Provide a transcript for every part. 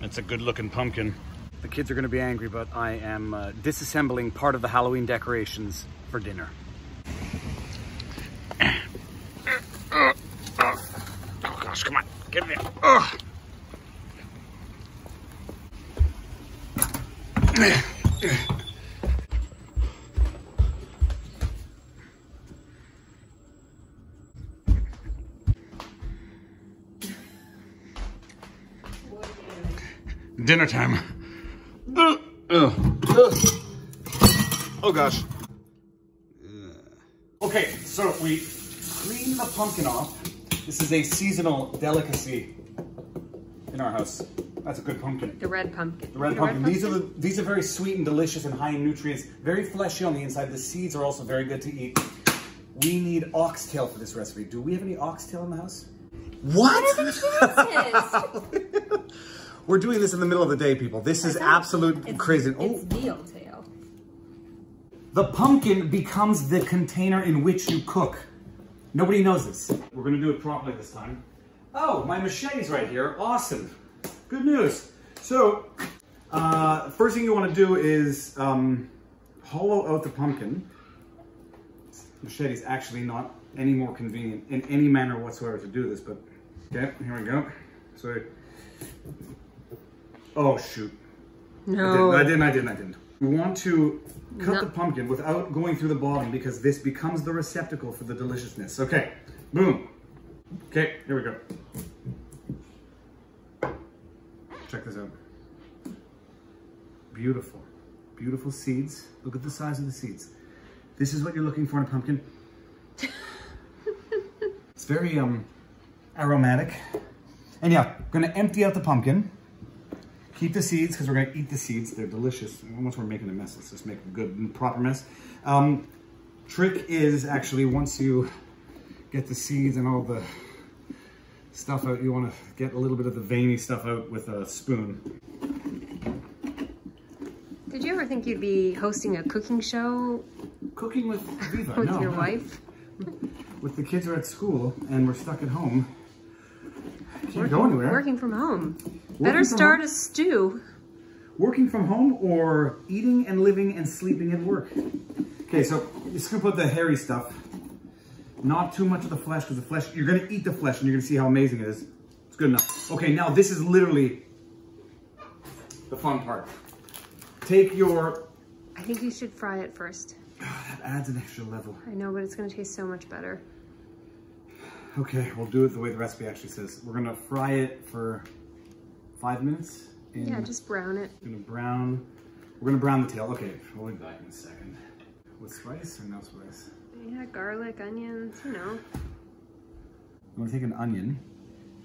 It's a good looking pumpkin. The kids are going to be angry, but I am uh, disassembling part of the Halloween decorations for dinner. Oh gosh, come on, get in there. Ugh. Dinner time. Ugh. Ugh. Ugh. Oh gosh. Okay, so we clean the pumpkin off. This is a seasonal delicacy in our house. That's a good pumpkin. The red pumpkin. The red pumpkin. These are the, these are very sweet and delicious and high in nutrients. Very fleshy on the inside. The seeds are also very good to eat. We need oxtail for this recipe. Do we have any oxtail in the house? What are the chances? We're doing this in the middle of the day, people. This is absolute It's- crazy. It's Oh, veal tail. the pumpkin becomes the container in which you cook. Nobody knows this. We're gonna do it properly this time. Oh, my machete's right here. Awesome. Good news. So, uh, first thing you wanna do is um, hollow out the pumpkin. Machete's actually not any more convenient in any manner whatsoever to do this, but okay, here we go. So, oh shoot. No. I didn't, I didn't, I didn't. We want to cut No. the pumpkin without going through the bottom because this becomes the receptacle for the deliciousness. Okay, boom. Okay, here we go. Check this out. Beautiful, beautiful seeds. Look at the size of the seeds. This is what you're looking for in a pumpkin. it's very um aromatic. And yeah, gonna empty out the pumpkin. Keep the seeds because we're gonna eat the seeds. They're delicious. Once we're making a mess, let's just make a good and proper mess. Um, trick is actually once you get the seeds and all the stuff out, you want to get a little bit of the veiny stuff out with a spoon. Did you ever think you'd be hosting a cooking show Cooking with Viva, with no, your no. wife? With the kids are at school and we're stuck at home. Working, go anywhere. working from home. Better from start home. a stew. Working from home or eating and living and sleeping at work. Okay, so just gonna put the hairy stuff. Not too much of the flesh, because the flesh, you're gonna eat the flesh and you're gonna see how amazing it is. It's good enough. Okay, now this is literally the fun part. Take your, I think you should fry it first. that adds an extra level. I know, but it's gonna taste so much better. Okay, we'll do it the way the recipe actually says. We're gonna fry it for five minutes. in- Yeah, just brown it. We're gonna brown, we're gonna brown the tail. Okay, we'll be back in a second. With spice or no spice? Yeah, garlic, onions, you know. I'm gonna take an onion?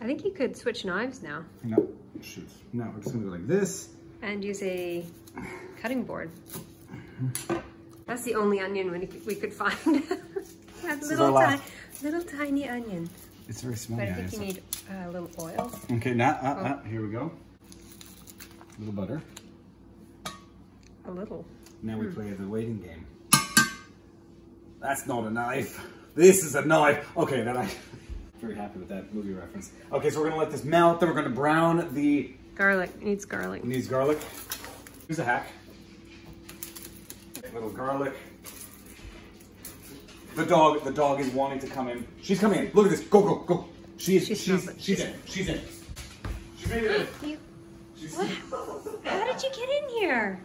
I think you could switch knives now No, shoot. No, we're just gonna go like this. and use a cutting board. Mm-hmm. That's the only onion we we could find. that little, our ti last. Little tiny onion. It's very small. But I think you need uh, a little oil. Okay, now, uh, uh, here we go. A little butter. A little. Now we play the waiting game. That's not a knife. This is a knife. Okay, then I. Very happy with that movie reference. Okay, so we're gonna let this melt. Then we're gonna brown the. Garlic. It needs garlic. It needs garlic. Here's a hack. little garlic. The dog. The dog is wanting to come in. She's coming in. Look at this. Go go go. She's She she's smells it. she's in. She's in. She made it in. You, She's what? How did you get in here?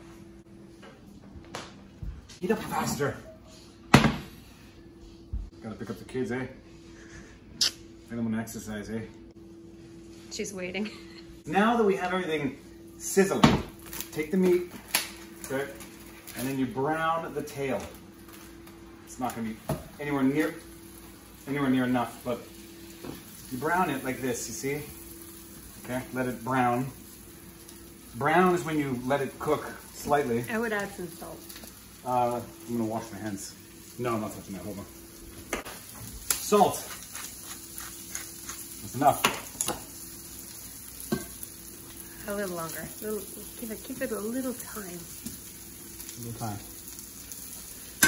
Get up faster. Gotta pick up the kids, eh? Make them want to exercise, eh? She's waiting. Now that we have everything sizzling, take the meat, okay, and then you brown the tail. It's not gonna be anywhere near anywhere near enough, but you brown it like this, you see? Okay, let it brown. Brown is when you let it cook slightly. I would add some salt. Uh, I'm gonna wash my hands. No, I'm not touching that. Hold on. Salt. That's enough. A little longer. a little, give it, give it a little time. A little time.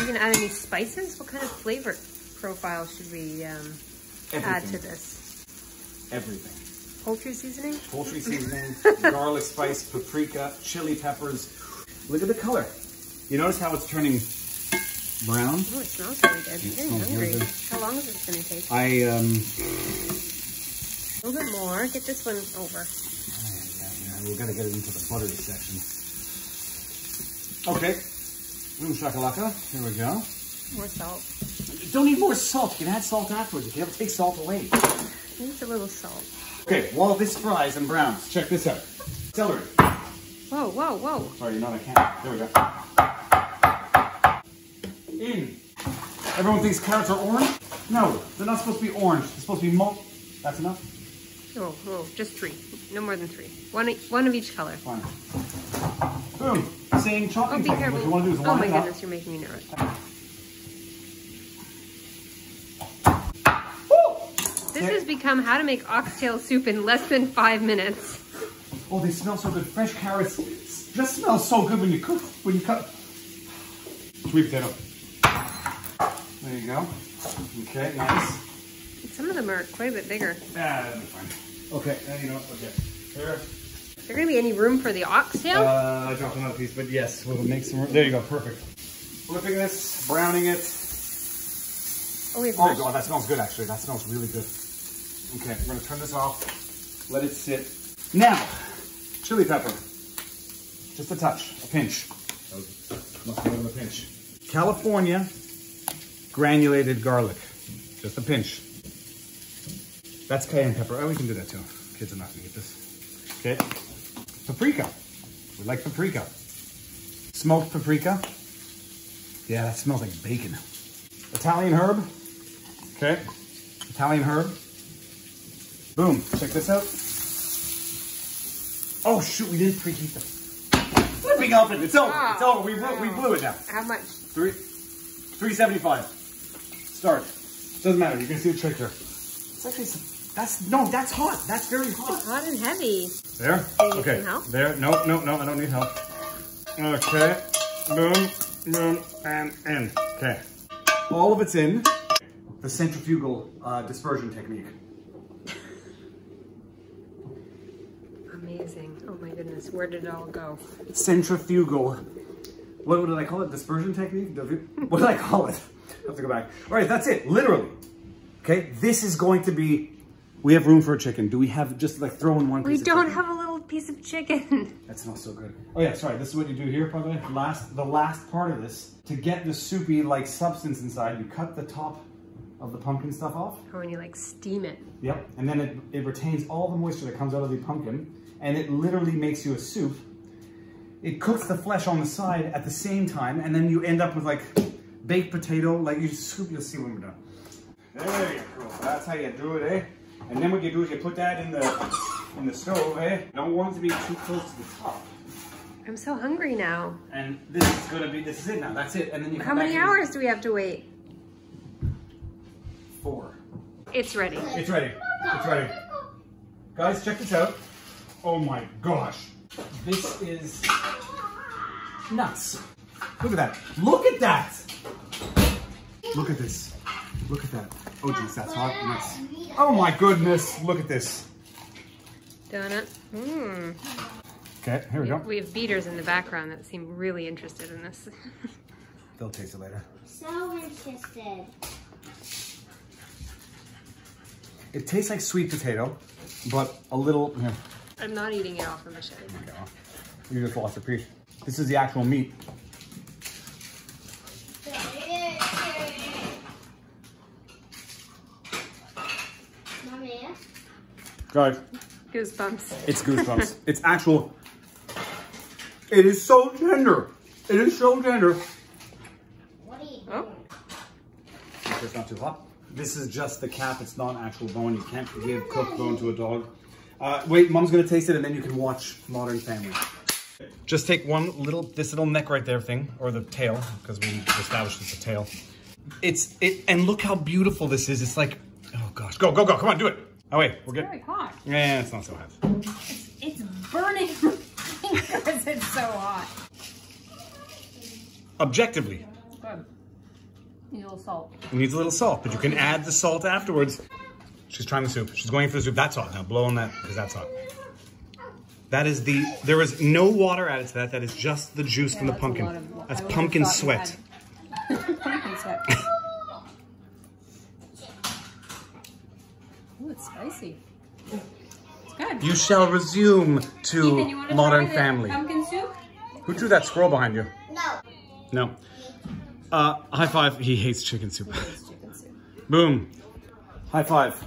Are you gonna add any spices? What kind of flavor profile should we um, add to this? Everything. Poultry seasoning? Poultry seasoning, garlic spice, paprika, chili peppers. Look at the color. You notice how it's turning brown? Oh, it smells really good. I'm getting hungry. good. How long is this going to take? I, um, A little bit more. Get this one over. yeah, we're gonna get it into the buttery section. Okay. Boom shakalaka. Here we go. More salt. Don't need more salt. You can add salt afterwards. You can never take salt away. Needs a little salt. Okay, while this fries and browns, check this out. Celery. Whoa, whoa, whoa. Sorry, you know I can't. There we go. In. Everyone thinks carrots are orange? No, they're not supposed to be orange. They're supposed to be malt. That's enough? Oh, oh, just three. No more than three. One, one of each color. Fine. Boom. Same Oh, be careful. What you want to do is Oh my it up. goodness, you're making me nervous. This has become how to make oxtail soup in less than five minutes. Oh, they smell so good. Fresh carrots just smell so good when you cook, when you cut. Sweet potato. There you go. Okay, nice. Some of them are quite a bit bigger. Ah, that'll be fine. Okay, now you know. Okay. Here. Is there to be any room for the oxtail? Uh, I dropped another piece, but yes, we'll make some. Room. There you go. Perfect. Flipping this, browning it. oh, Oh god, that smells good actually. That smells really good. Okay, we're gonna turn this off. Let it sit. Now, chili pepper. Just a touch, a pinch. Must be a pinch. California granulated garlic. Just a pinch. That's cayenne pepper. Oh, we can do that too. Kids are not gonna get this. Okay. Paprika. We like paprika. Smoked paprika. Yeah, that smells like bacon. Italian herb. Okay. Italian herb. Boom. Check this out. Oh shoot, we didn't preheat them. Flipping oven. It's over. Oh, it's over. We, blew- we blew it now. How much? Three, 375. Start. Doesn't matter. You can see the trick here. It's actually, some- that's, no, that's hot. That's very hot. Hot and heavy. There? Do you need Okay. some help? There. No, no, no, I don't need help. Okay. Boom, boom, and in. Okay. All of it's in. The centrifugal uh, dispersion technique. Amazing. Oh my goodness. Where did it all go? Centrifugal. What, what did I call it? Dispersion technique? What did I call it? I have to go back. All right, that's it. Literally. Okay, this is going to be. We have room for a chicken. Do we have just like throw in one We piece? of don't have a little piece of chicken. That smells so good. Oh yeah, sorry. This is what you do here, by the way. Last, the last part of this to get the soupy like substance inside. You cut the top of the pumpkin stuff off. Oh, and you like steam it. Yep. And then it, it retains all the moisture that comes out of the pumpkin, and it literally makes you a soup. It cooks the flesh on the side at the same time, and then you end up with like baked potato. Like you just scoop, you'll see when we're done. There you go. That's how you do it, eh? And then what you do is you put that in the in the stove, eh? Don't want it to be too close to the top. I'm so hungry now. And this is gonna be, this is it now, that's it. And then you How many hours do we have to wait? Four. It's ready. It's ready, it's ready. Guys, check this out. Oh my gosh. This is nuts. Look at that, look at that. Look at this, look at that. Oh geez, that's hot, nuts. Oh my goodness, look at this. Donut. Mmm. Okay, here we go. We have beaters in the background that seem really interested in this. They'll taste it later. So interested. It tastes like sweet potato, but a little, here, I'm not eating it off the machete. Okay, You just lost a piece. This is the actual meat. Guys, Goosebumps. it's goosebumps. it's actual. It is so tender. It is so tender. what are you Oh. It's not too hot. This is just the cap. It's not actual bone. You can't give cooked bone to a dog. Uh, wait, mom's gonna taste it and then you can watch Modern Family. Just take one little, this little neck right there thing, or the tail, because we established it's a tail. It's, it, and look how beautiful this is. It's like, oh gosh, go, go, go, come on, do it. Oh wait, we're good. Very hot. Yeah, it's not so hot. It's burning because. It's so hot. Objectively, Good. Need a little salt. it needs a little salt, but you can add the salt afterwards. She's trying the soup. She's going for the soup. That's hot. Now blow on that because that's hot. That is the, there is no water added to that. That is just the juice from the that's a lot pumpkin. of That's I would've pumpkin sweat. pumpkin sweat. Ooh, it's spicy. It's good. You shall resume to Ethan, you Modern try Family. Pumpkin soup? Who drew that squirrel behind you? No. No. Uh, high five. He hates chicken soup. It's chicken soup. Boom. High five.